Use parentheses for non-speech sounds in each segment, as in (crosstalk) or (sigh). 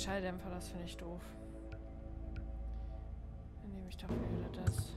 Schalldämpfer, das finde ich doof. Dann nehme ich doch wieder das.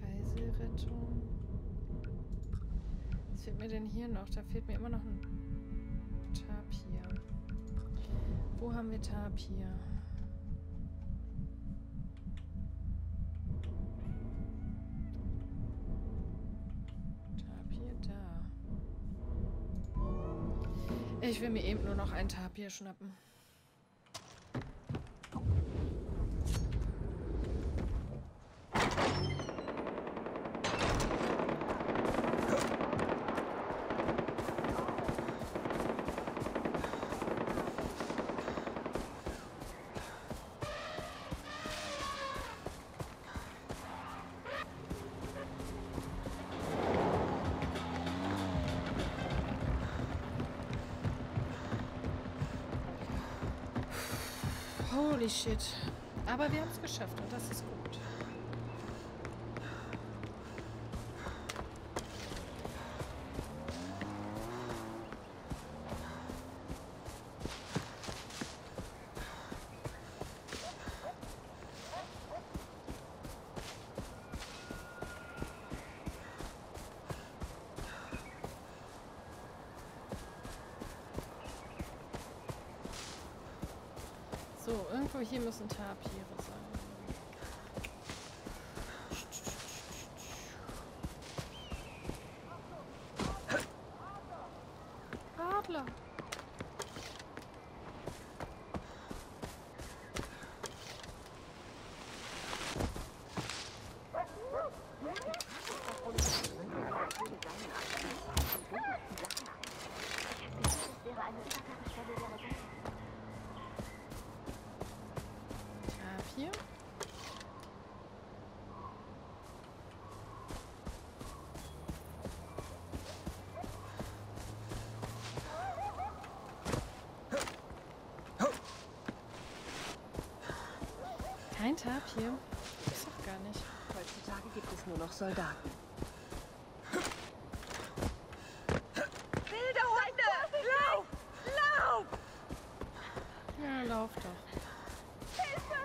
Geiselrettung. Was fehlt mir denn hier noch? Da fehlt mir immer noch ein Wo haben wir Tapir? Tapir da. Ich will mir eben nur noch ein Tapir schnappen. Holy shit. Aber wir haben es geschafft und das ist gut. So, irgendwo hier müssen Tapire sein. Adler. Tapir. Kein Tapir. Ist doch gar nicht. Heutzutage gibt es nur noch Soldaten. Wilde Hunde! Lauf! Lauf! Ja, lauf doch. Hilfe!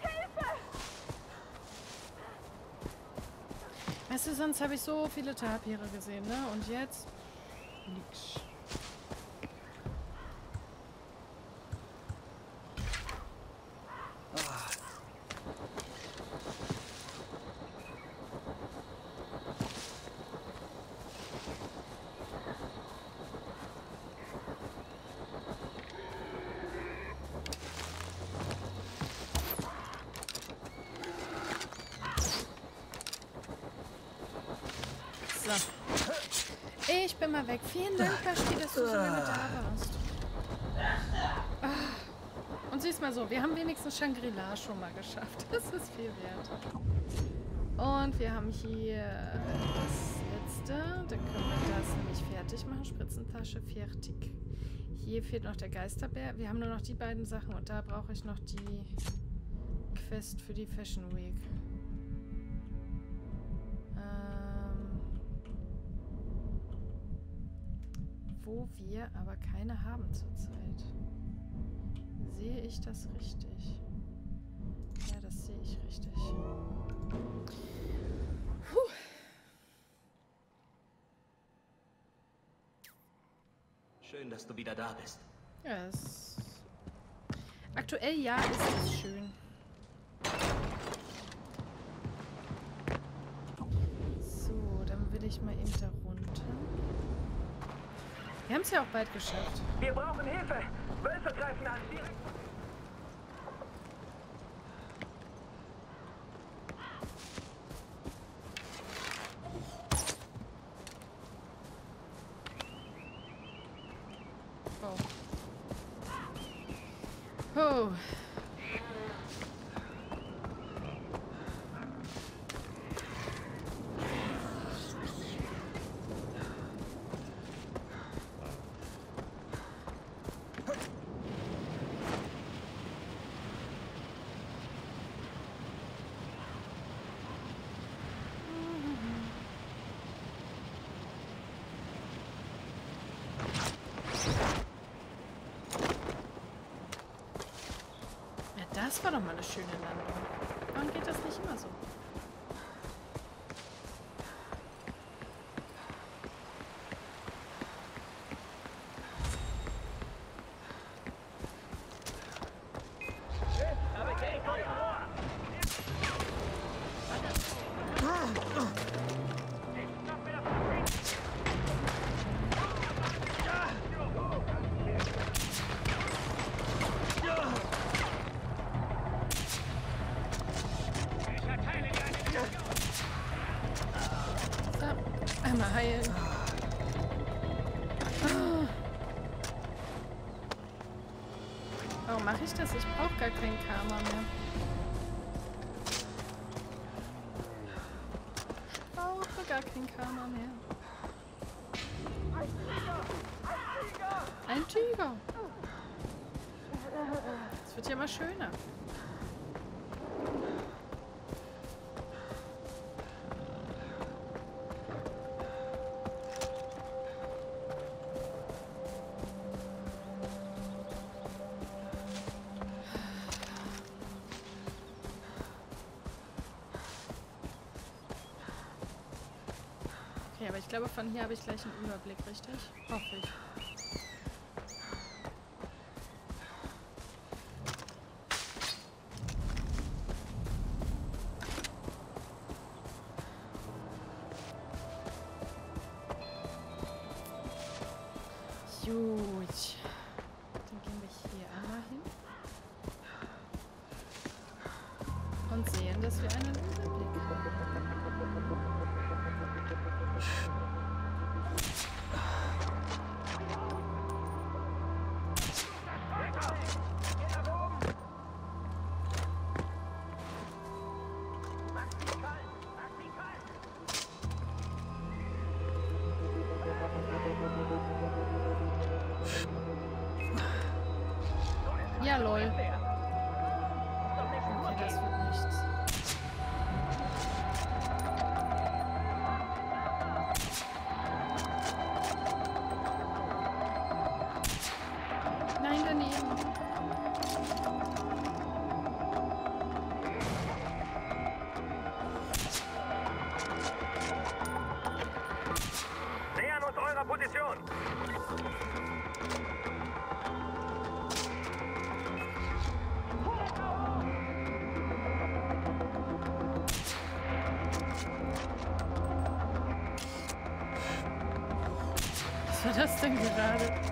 Hilfe! Weißt du, sonst habe ich so viele Tapire gesehen, ne? Und jetzt nix. So. Ich bin mal weg. Vielen Dank, Basti, dass du so lange da warst. Und siehst mal so, wir haben wenigstens Shangri-La schon mal geschafft. (laughs) Das ist viel wert. Und wir haben hier das letzte. Dann können wir das nämlich fertig machen. Spritzentasche fertig. Hier fehlt noch der Geisterbär. Wir haben nur noch die beiden Sachen und da brauche ich noch die Quest für die Fashion Week. Ähm, wo wir aber keine haben zurzeit. Sehe ich das richtig? Ja, das sehe ich richtig. Puh. Schön, dass du wieder da bist. Ja, es Aktuell ja, ist es schön. So, dann will ich mal eben da runter. Wir haben es ja auch bald geschafft. Wir brauchen Hilfe! Wölfe greifen an! Direkt Oh. Oh. Das war doch mal eine schöne Landung. Warum geht das nicht immer so? So, einmal heilen. Ah. Warum mache ich das? Ich brauche gar kein Karma mehr. Ich brauche gar kein Karma mehr. Ein Tiger. Es wird ja immer schöner. Von hier habe ich gleich einen Überblick, richtig? Hoffe ich. Gut. Dann gehen wir hier einmal hin. Und sehen, dass wir einen Überblick haben. Ja, lol. Okay, war das denn gerade?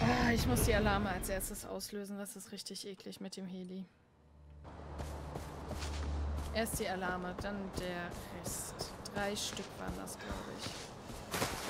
Ah, ich muss die Alarme als erstes auslösen. Das ist richtig eklig mit dem Heli. Erst die Alarme, dann der Rest. Drei Stück waren das, glaube ich.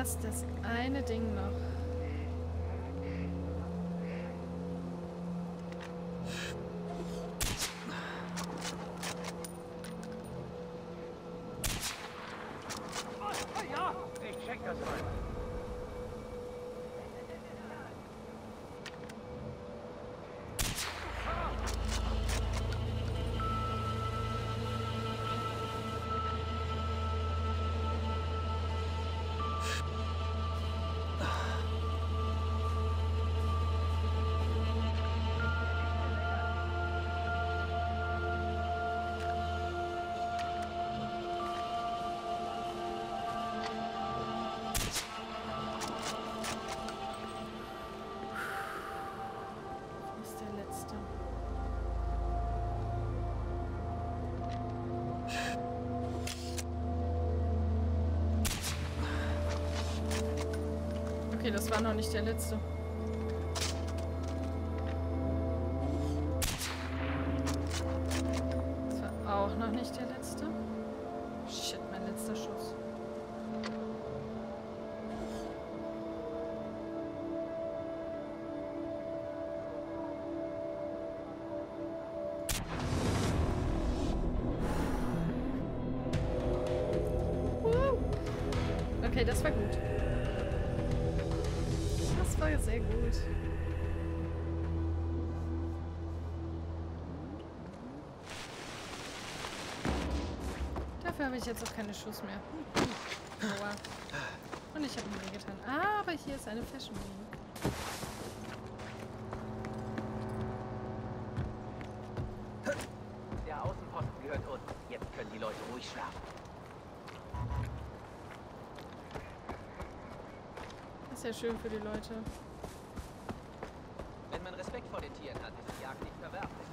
Erst das eine Ding noch. Okay, das war noch nicht der letzte. Das war auch noch nicht der letzte. Shit, mein letzter Schuss. Okay, das war gut. Sehr gut. Dafür habe ich jetzt auch keine Schuss mehr. Aua. Und ich habe mir wehgetan. Ah, aber hier ist eine Fashion Week. Der Außenposten gehört uns. Jetzt können die Leute ruhig schlafen. Das ist ja schön für die Leute. Wenn man Respekt vor den Tieren hat, ist die Jagd nicht verwerflich.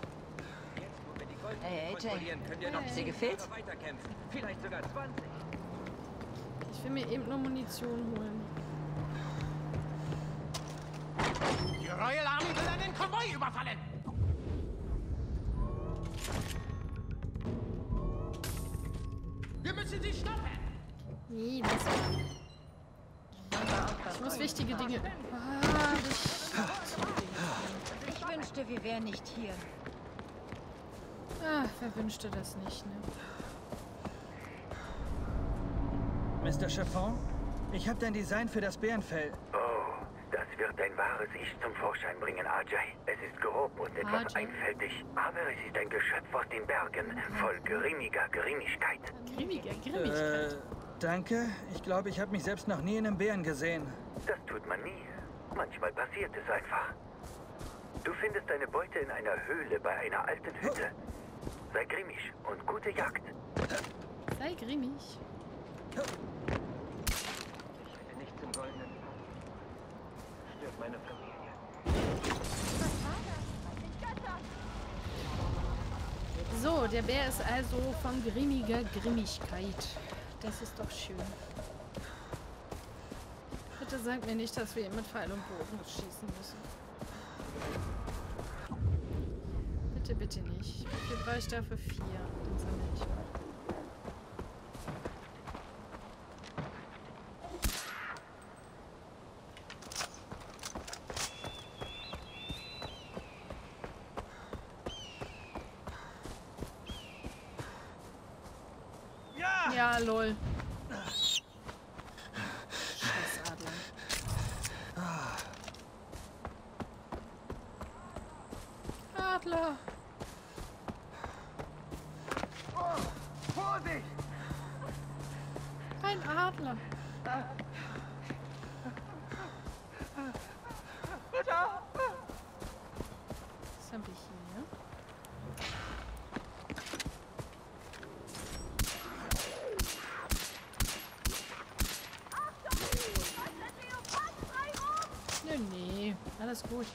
Jetzt, wo wir die Gold Hey, kontrollieren, können wir noch Hey. Dir gefällt's? Jahre weiterkämpfen. Vielleicht sogar 20. Ich will mir eben nur Munition holen. Die Royal Army will einen Konvoi überfallen. Dinge. Ah. Ich wünschte, wir wären nicht hier. Ah, wer wünschte das nicht, ne? Mr. Chiffon, ich habe dein Design für das Bärenfell. Oh, das wird dein wahres Ich zum Vorschein bringen, Ajay. Es ist grob und etwas Ajay. einfältig, aber es ist ein Geschöpf aus den Bergen, voll grimmiger Grimmigkeit. Grimmiger Grimmigkeit. Äh, danke. Ich glaube, ich habe mich selbst noch nie in einem Bären gesehen. Das tut man nie. Manchmal passiert es einfach. Du findest deine Beute in einer Höhle bei einer alten Hütte. Sei grimmig und gute Jagd. Sei grimmig. Ich will nicht zum goldenen Pfad. Stört meine Familie. So, der Bär ist also von grimmiger Grimmigkeit. Das ist doch schön. Bitte sag mir nicht, dass wir ihn mit Pfeil und Bogen schießen müssen. Bitte, bitte nicht. Wie viel brauche ich dafür? Vier. Dann sammle ich! Ja, lol. Scheiß Adler. Adler. Vorsicht! Ein Adler. Was haben wir hier? Nö, nee. Alles gut.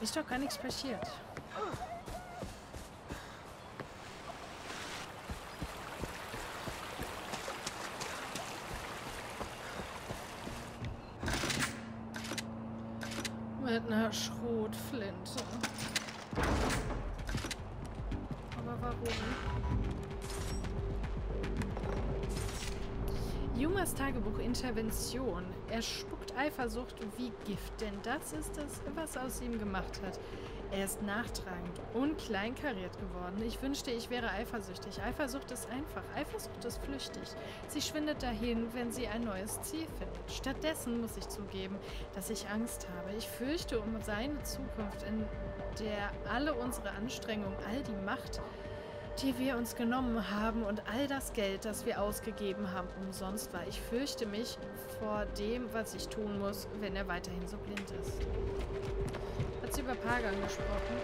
Ist doch gar nichts passiert. Mit einer Schrotflinte. Aber warum? Jumas Tagebuch Intervention. Er spuckt Eifersucht wie Gift, denn das ist es, was aus ihm gemacht hat. Er ist nachtragend und kleinkariert geworden. Ich wünschte, ich wäre eifersüchtig. Eifersucht ist einfach. Eifersucht ist flüchtig. Sie schwindet dahin, wenn sie ein neues Ziel findet. Stattdessen muss ich zugeben, dass ich Angst habe. Ich fürchte um seine Zukunft, in der alle unsere Anstrengungen, all die Macht, die wir uns genommen haben und all das Geld, das wir ausgegeben haben, umsonst war. Ich fürchte mich vor dem, was ich tun muss, wenn er weiterhin so blind ist. Hat sie über Pagan gesprochen?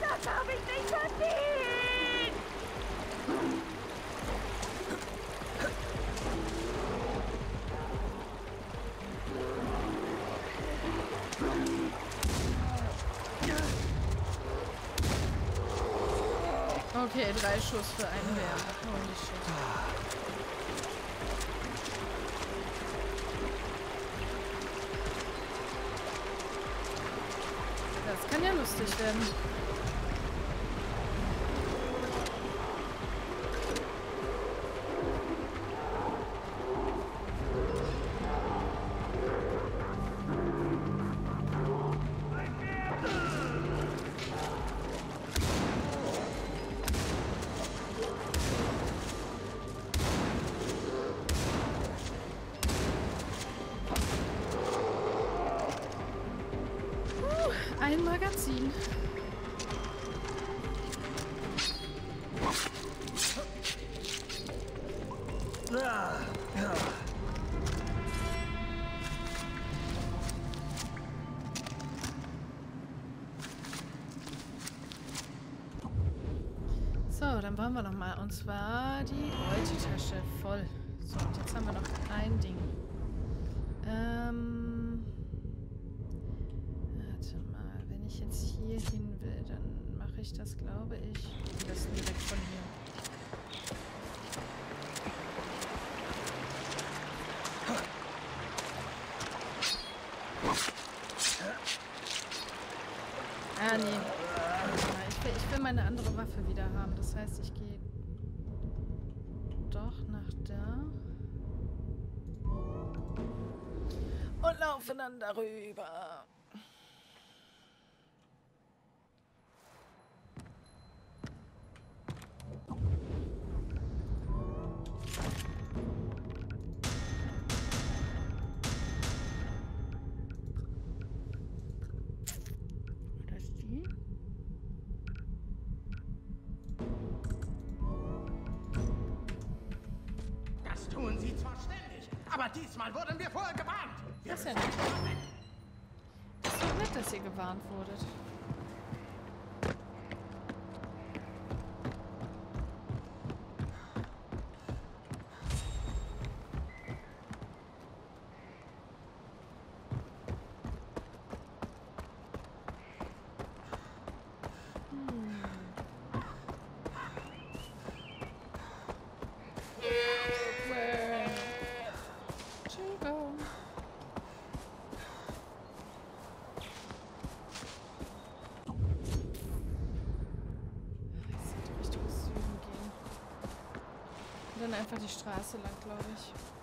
Das habe ich nicht verdient! Drei Schuss für einen Bär. Holy shit. Das kann ja lustig werden. Wollen wir noch mal. Und zwar die Beutetasche voll. So, und jetzt haben wir noch ein Ding. Ähm. Warte mal, wenn ich jetzt hier hin will, dann mache ich das, glaube ich. Besten direkt von hier. Ah, nee. Warte mal, Ich will, ich will meine andere Waffe wieder haben. Das heißt, ich gehe doch nach da. Und laufe dann darüber. Diesmal wurden wir vorher gewarnt. Wir schon weg. Das ist doch nett, dass ihr gewarnt wurdet. Where to go? Ich sollte Richtung Süden gehen. Und dann einfach die Straße lang, glaube ich.